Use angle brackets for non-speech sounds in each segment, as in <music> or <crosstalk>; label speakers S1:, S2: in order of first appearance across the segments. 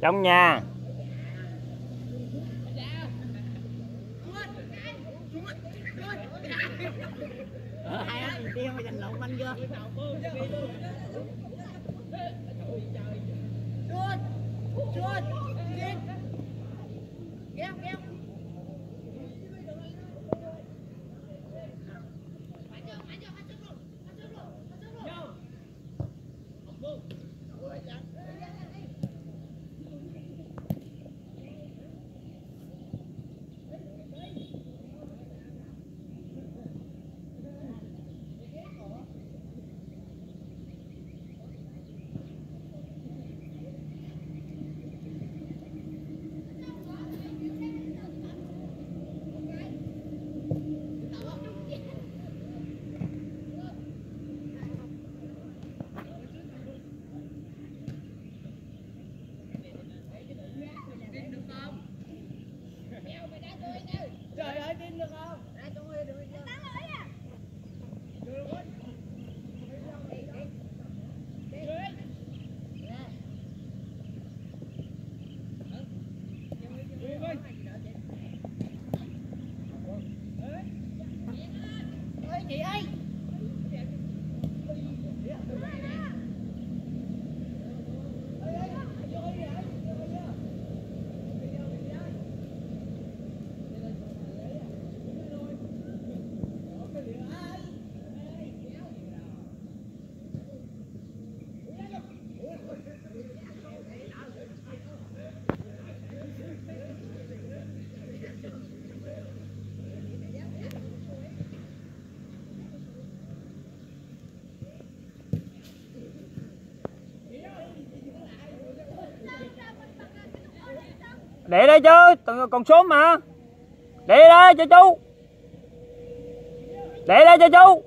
S1: trong nhà để đây chứ, từng còn sớm mà. Để đây cho chú. Để đây cho chú.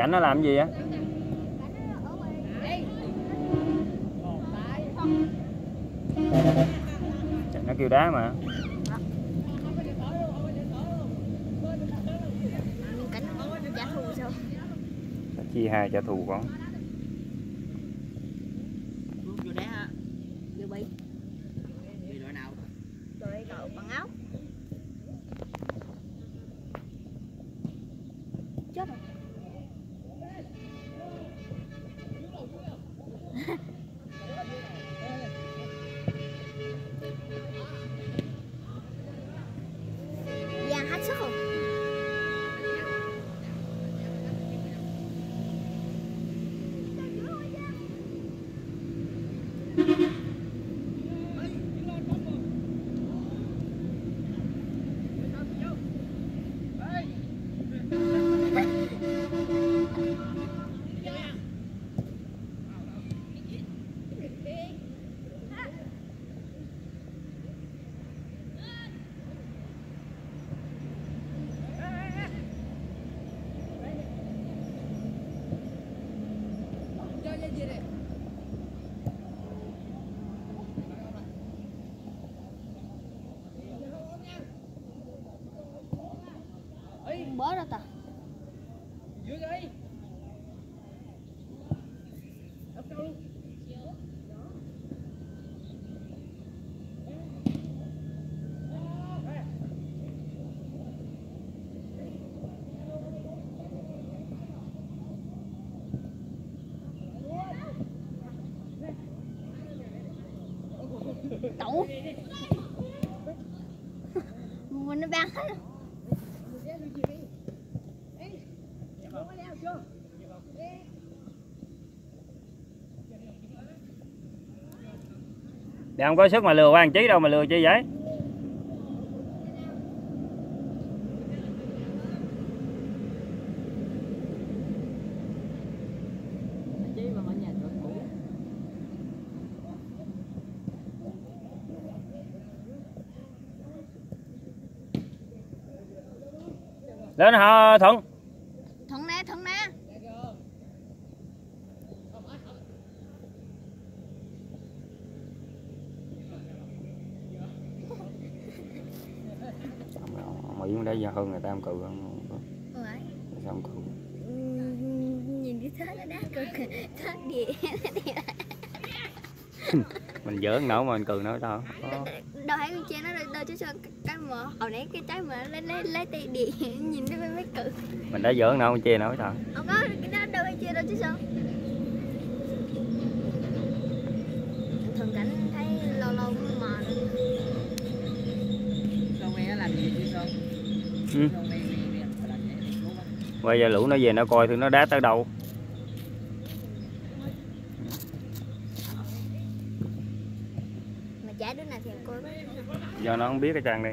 S1: Cảnh nó làm gì á? Cảnh nó kêu đá mà. Chia hai trả thù con
S2: Vô đá ha.
S3: dự bị
S2: Đi đội nào?
S3: rồi cậu bằng áo chết rồi Giang hết sức không? bớt ra ta cậu mình nó ban hết rồi.
S1: Để không có sức mà lừa quan trí đâu mà lừa chi vậy lên hả thuận?
S3: Thuận nè thuận nè.
S1: Mỹ đây giờ hơn người ta em cự không sao không cự
S3: nhìn như thế nó đá cực thế địa
S1: mình giỡn nổ mà mình cười nói sao? Có.
S3: đâu thấy con chê nó đâu, đâu chứ sao cái- cái hồi nãy cái trái mà lấy lấy lấy tay địa <laughs> nhìn nó mới cực.
S1: Mình đã giỡn nổ chê nói sao
S3: không có cái đó đâu hay chê đâu chứ sao? Thường cảnh thấy lâu lâu mà
S2: Sơn mày nó làm gì chứ Sơn?
S1: ừ. Bây giờ lũ nó về nó coi thì nó đá tới đâu.
S3: Mà chả đứa nào coi đó
S1: do nó không biết cái trang đi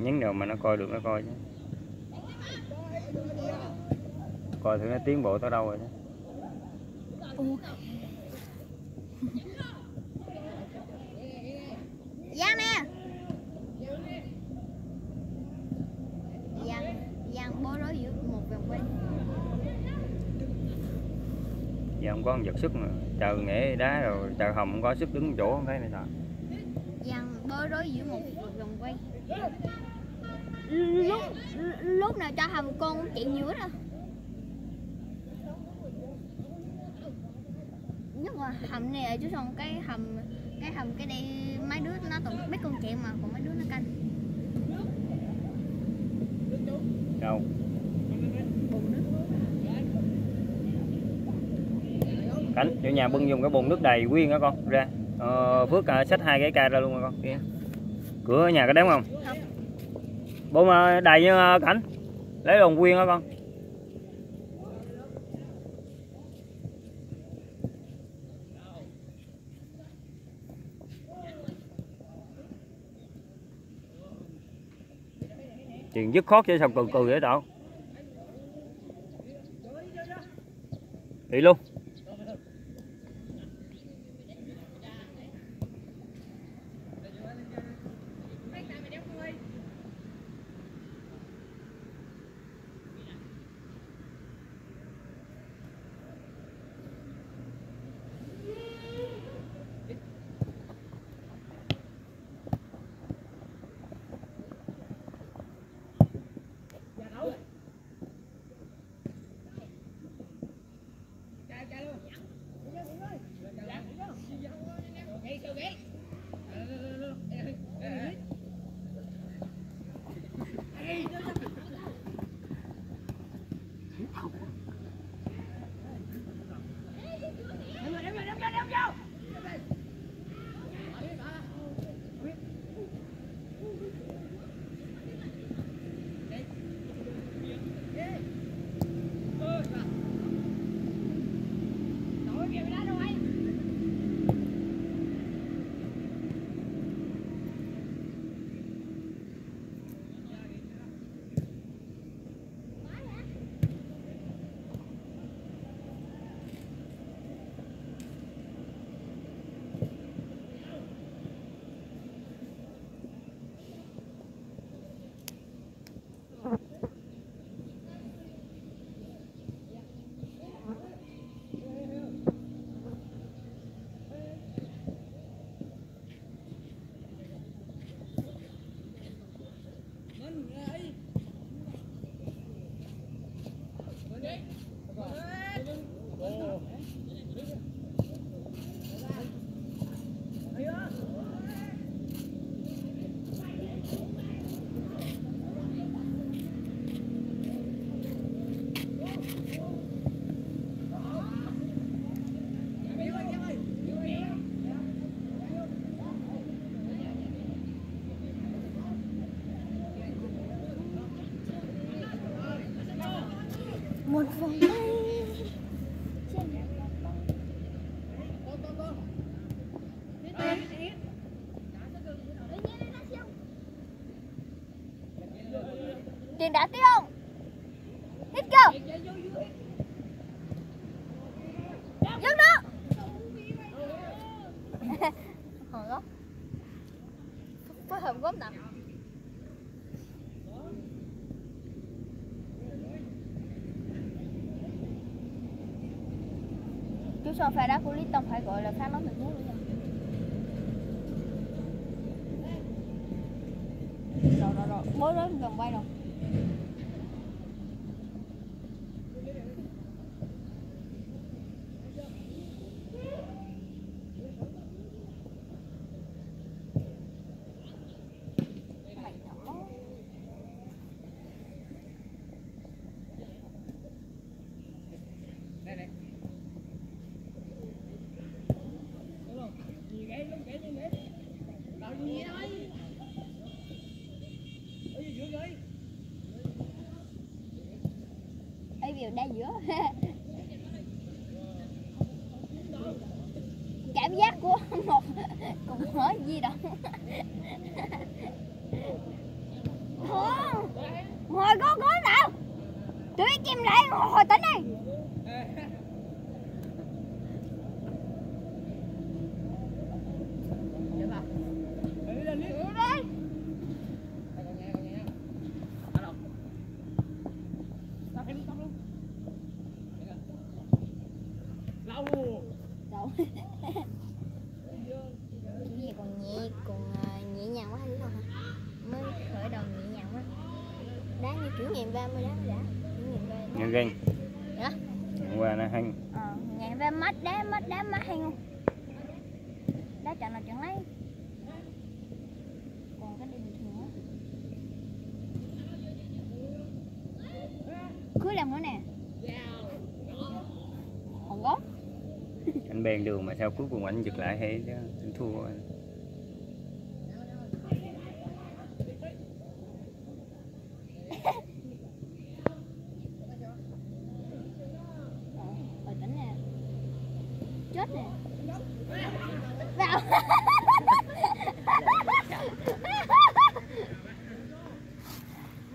S1: nhấn nào mà nó coi được nó coi chứ. Coi thử nó tiến bộ tới đâu rồi chứ.
S3: Giang nè Giang Giang bó rối giữa một vòng quay.
S1: Giờ không có vật sức nữa chờ nghẽ đá rồi chờ hồng không có sức đứng chỗ không thấy này sao?
S3: Giang bó rối giữa một vòng quay. Lúc lúc nào cho hầm con chạy nhiều đó nhất là hầm này ở chú xong cái hầm cái hầm cái đây, mấy đứa nó tụi mấy con chạy mà còn mấy đứa nó canh.
S1: Đâu?
S3: Cánh chỗ
S1: cảnh nhà bưng dùng cái bồn nước đầy nguyên đó con, ra ờ, phước à, xách hai cái ca ra luôn rồi con. Kia cửa ở nhà có đếm không? À, đầy như à, cảnh. Lấy bồn nguyên á con. Chuyện dứt khoát chứ sao cười cười vậy tao đi luôn
S3: một vòng quay Tiền đã tiêu không? Hít chưa? Dừng đó Hồi đó Phối hợp gốm nằm chú son pha đá của Lý Tông, phải gọi là pha nó mình muốn luôn rồi rồi rồi. Mới đó gần quay rồi Mày nhỏ.
S2: đây đây
S3: đường đá giữa. <laughs> Cảm giác của một <laughs> cùng hết di động Thôi Hồi có có nào Tụi kim lại hồi tỉnh đi Đi đi Đâu <laughs> Cái gì còn nhẹ còn ờ, nhẹ nhàng quá hay không hả? Mới khởi đầu nhẹ nhàng quá. Đá như kiểu ngàn ba mới đá mới đã
S1: nhân ghen.
S3: Dạ?
S1: Hôm qua nó hăng.
S3: Ờ, ngàn ba mất đá mất đá mất hay không? Đá trận nào trận lấy Còn cái này bình thường á Cứ làm nữa nè Không có
S1: anh bèn đường mà sao cuối cùng anh giật lại hay chứ anh thua anh.
S3: Chết nè Vào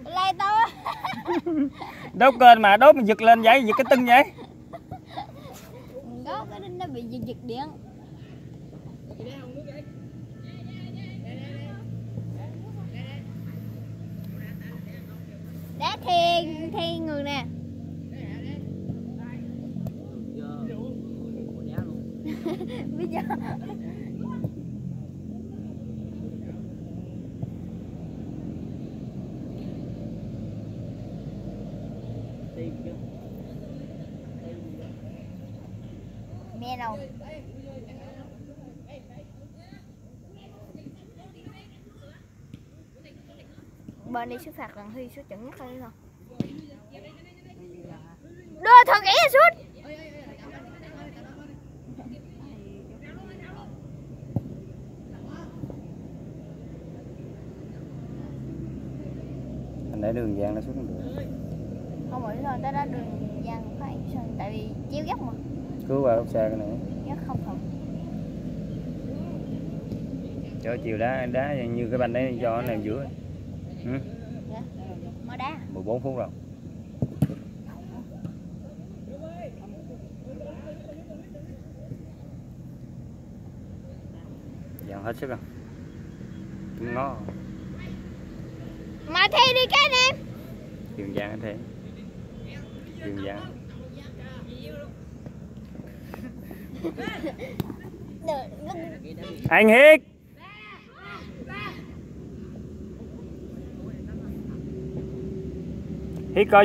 S3: Lai to
S1: đốt kênh mà đốt mà giật lên vậy giật cái tưng vậy
S3: Đó dịch giật điện. Đá thiên thiên người nè. <laughs> Bây giờ
S2: tìm chứ
S3: Đâu? Bên đi xuất phạt lần Huy xuất chuẩn nhất thôi. Không Đưa thằng ghẻ xuất
S1: anh để đường giang nó xuống không được.
S3: Không phải rồi tới đó đường Giang phải Tại vì chiếu góc mà
S1: cứu qua góc xa cái này.
S3: Không thuận
S1: cho chiều đá đá như cái banh đấy cho nó nằm giữa. Ừ?
S3: Dạ Mở đá.
S1: 14 phút rồi. Dàn hết sức Cứ ngó.
S3: Mà thi đi cái em.
S1: Đường giang thế. Đường giang anh hít hít coi